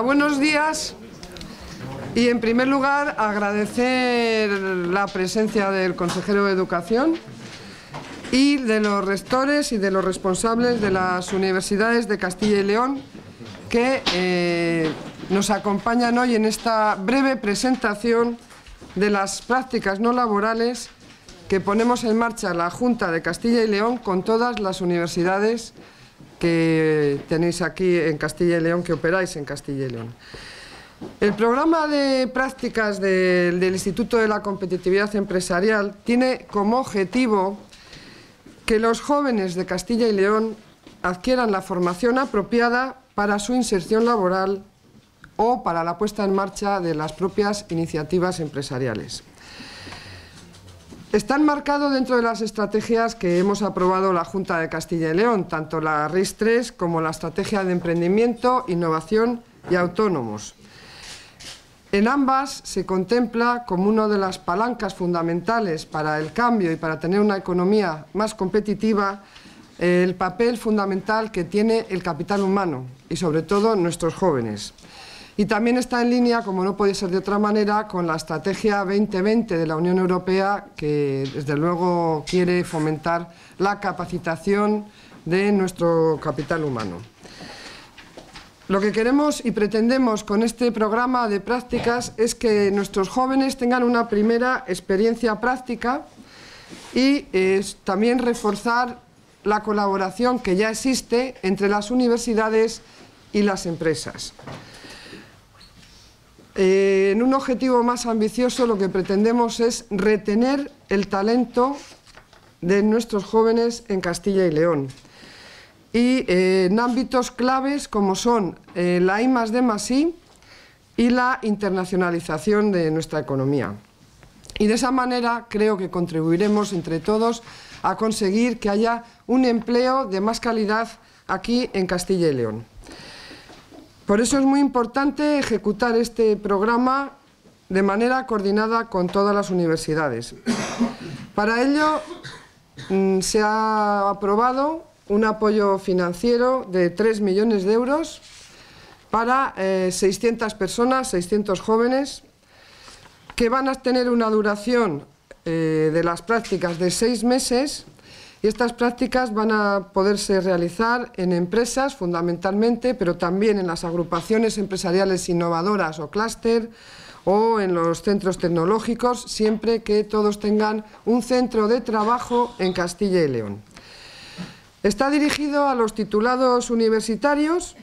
Buenos días. Y en primer lugar agradecer la presencia del consejero de Educación y de los rectores y de los responsables de las universidades de Castilla y León que eh, nos acompañan hoy en esta breve presentación de las prácticas no laborales que ponemos en marcha la Junta de Castilla y León con todas las universidades que tenéis aquí en Castilla y León, que operáis en Castilla y León. El programa de prácticas del, Instituto de la Competitividad Empresarial tiene como objetivo que los jóvenes de Castilla y León adquieran la formación apropiada para su inserción laboral o para la puesta en marcha de las propias iniciativas empresariales. Está enmarcado dentro de las estrategias que hemos aprobado la Junta de Castilla y León, tanto la RIS 3 como la Estrategia de Emprendimiento, Innovación y Autónomos. En ambas se contempla como una de las palancas fundamentales para el cambio y para tener una economía más competitiva el papel fundamental que tiene el capital humano y sobre todo nuestros jóvenes. Y también está en línea, como no puede ser de otra manera, con la Estrategia 2020 de la Unión Europea, que desde luego quiere fomentar la capacitación de nuestro capital humano. Lo que queremos y pretendemos con este programa de prácticas es que nuestros jóvenes tengan una primera experiencia práctica y también reforzar la colaboración que ya existe entre las universidades y las empresas. Eh, en un objetivo más ambicioso lo que pretendemos es retener el talento de nuestros jóvenes en Castilla y León. Y eh, en ámbitos claves como son eh, la I más D I y la internacionalización de nuestra economía. Y de esa manera creo que contribuiremos entre todos a conseguir que haya un empleo de más calidad aquí en Castilla y León. Por eso es muy importante ejecutar este programa de manera coordinada con todas las universidades. Para ello mm, se ha aprobado un apoyo financiero de 3 millones de euros para 600 eh, personas, 600 jóvenes, que van a tener una duración eh, de las prácticas de seis meses y estas prácticas van a poderse realizar en empresas fundamentalmente, pero también en las agrupaciones empresariales innovadoras o clúster o en los centros tecnológicos, siempre que todos tengan un centro de trabajo en Castilla y León. Está dirigido a los titulados universitarios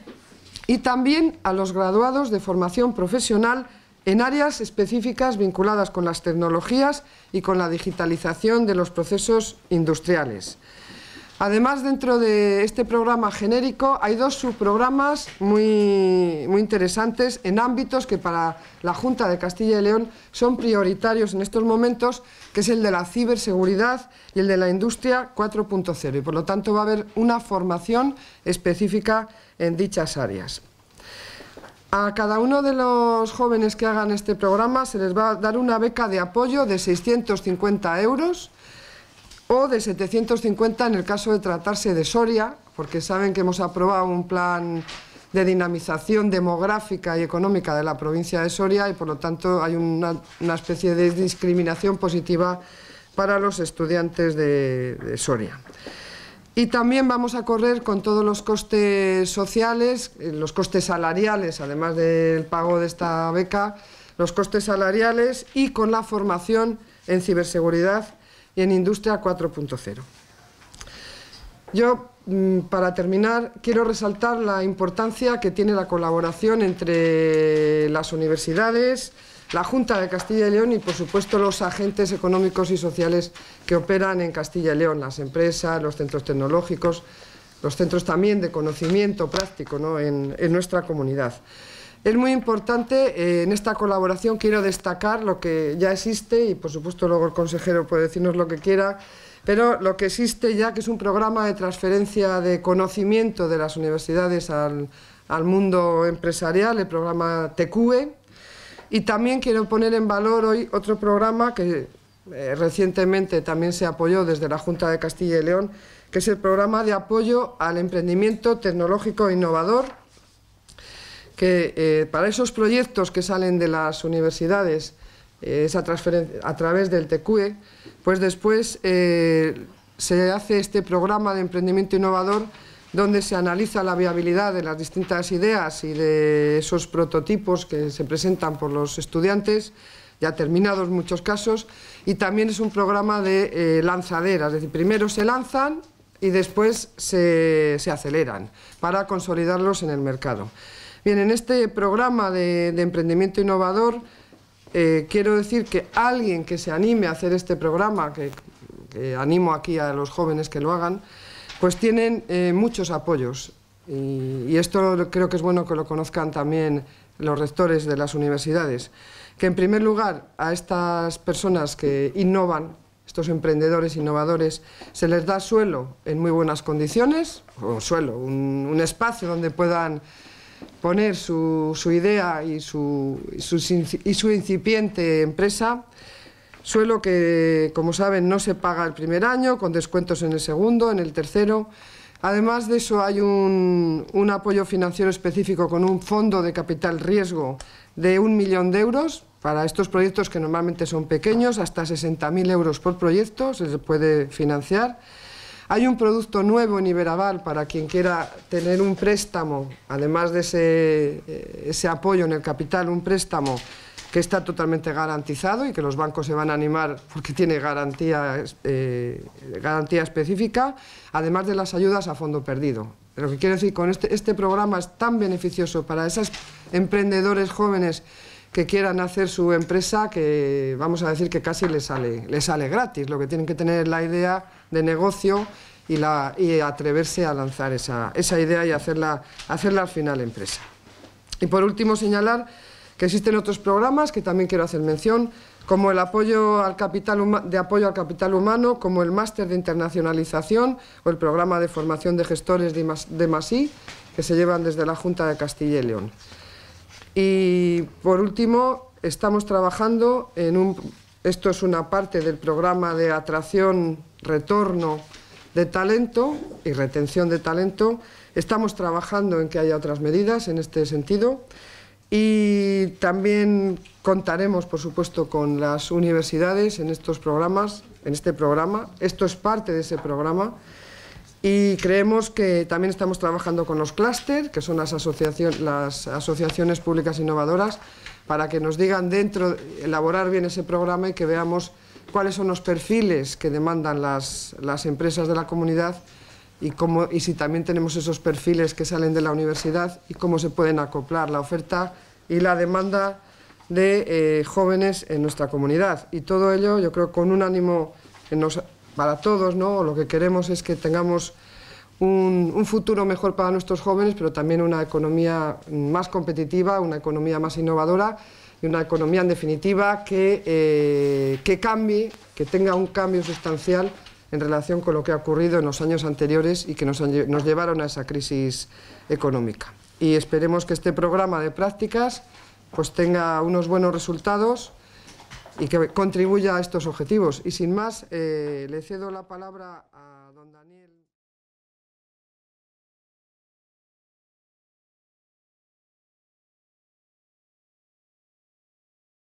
y también a los graduados de formación profesional en áreas específicas vinculadas con las tecnologías y con la digitalización de los procesos industriales. Además, dentro de este programa genérico hay dos subprogramas muy, interesantes en ámbitos que para la Junta de Castilla y León son prioritarios en estos momentos, que es el de la ciberseguridad y el de la industria 4.0. Y por lo tanto va a haber una formación específica en dichas áreas. A cada uno de los jóvenes que hagan este programa se les va a dar una beca de apoyo de 650 euros o de 750 en el caso de tratarse de Soria, porque saben que hemos aprobado un plan de dinamización demográfica y económica de la provincia de Soria y por lo tanto hay una, especie de discriminación positiva para los estudiantes de Soria. Y también vamos a correr con todos los costes sociales, eh, los costes salariales, además del pago de esta beca, los costes salariales y con la formación en ciberseguridad y en industria 4.0. Yo, mm, para terminar, quiero resaltar la importancia que tiene la colaboración entre las universidades, la Junta de Castilla y León y, por supuesto, los agentes económicos y sociales que operan en Castilla y León, las empresas, los centros tecnológicos, los centros también de conocimiento práctico en, nuestra comunidad. Es muy importante, eh, en esta colaboración quiero destacar lo que ya existe y por supuesto luego el consejero puede decirnos lo que quiera, pero lo que existe ya que es un programa de transferencia de conocimiento de las universidades al, al mundo empresarial, el programa TECUE, y también quiero poner en valor hoy otro programa que eh, recientemente también se apoyó desde la Junta de Castilla y León, que es el programa de apoyo al emprendimiento tecnológico innovador, que eh, para esos proyectos que salen de las universidades, eh, esa transferencia a través del TQE, pues después se hace este programa de emprendimiento innovador donde se analiza la viabilidad de las distintas ideas y de esos prototipos que se presentan por los estudiantes, ya terminados muchos casos, y también es un programa de eh, lanzadera, es decir, primero se lanzan y después se, aceleran para consolidarlos en el mercado. Bien, en este programa de, emprendimiento innovador eh, quiero decir que alguien que se anime a hacer este programa, que animo aquí a los jóvenes que lo hagan, pues tienen eh, muchos apoyos. Y, esto creo que es bueno que lo conozcan también los rectores de las universidades. Que en primer lugar a estas personas que innovan, estos emprendedores innovadores, se les da suelo en muy buenas condiciones, o suelo, un, espacio donde puedan poner su, idea su, y su incipiente empresa Suelo que, como saben, no se paga el primer año, con descuentos en el segundo, en el tercero. Además de eso, hay un, apoyo financiero específico con un fondo de capital riesgo de un millón de euros para estos proyectos que normalmente son pequeños, hasta 60.000 euros por proyecto, se puede financiar. Hay un producto nuevo en Iberaval para quien quiera tener un préstamo, además de ese, eh, ese apoyo en el capital, un préstamo que está totalmente garantizado y que los bancos se van a animar porque tiene garantía, eh, garantía específica, además de las ayudas a fondo perdido. Lo que quiero decir con este, este programa es tan beneficioso para esos emprendedores jóvenes que quieran hacer su empresa que vamos a decir que casi les sale, les sale gratis. Lo que tienen que tener es la idea de negocio y, la, y atreverse a lanzar esa, esa idea y hacerla, hacerla al final empresa. Y por último señalar que existen otros programas que también quiero hacer mención, como el apoyo al capital de apoyo al capital humano, como el máster de internacionalización o el programa de formación de gestores de que se llevan desde la Junta de Castilla y León. Y por último, estamos trabajando en un... Esto es una parte del programa de atracción, retorno de talento y retención de talento. Estamos trabajando en que haya otras medidas en este sentido. Y también contaremos, por supuesto, con las universidades en estos programas, en este programa. Esto es parte de ese programa. Y creemos que también estamos trabajando con los clúster, que son las, asociaciones públicas innovadoras, para que nos digan dentro, elaborar bien ese programa y que veamos cuáles son los perfiles que demandan las, las empresas de la comunidad y, cómo, y si también tenemos esos perfiles que salen de la universidad y cómo se pueden acoplar la oferta y la demanda de eh, jóvenes en nuestra comunidad. Y todo ello, yo creo, con un ánimo para todos, ¿no? Lo que queremos es que tengamos un, futuro mejor para nuestros jóvenes, pero también una economía más competitiva, una economía más innovadora y una economía, en definitiva, que, eh, que cambie, que tenga un cambio sustancial en relación con lo que ha ocurrido en los años anteriores y que nos, nos llevaron a esa crisis económica. Y esperemos que este programa de prácticas pues tenga unos buenos resultados y que contribuya a estos objetivos. Y sin más, eh, le cedo la palabra a don Daniel.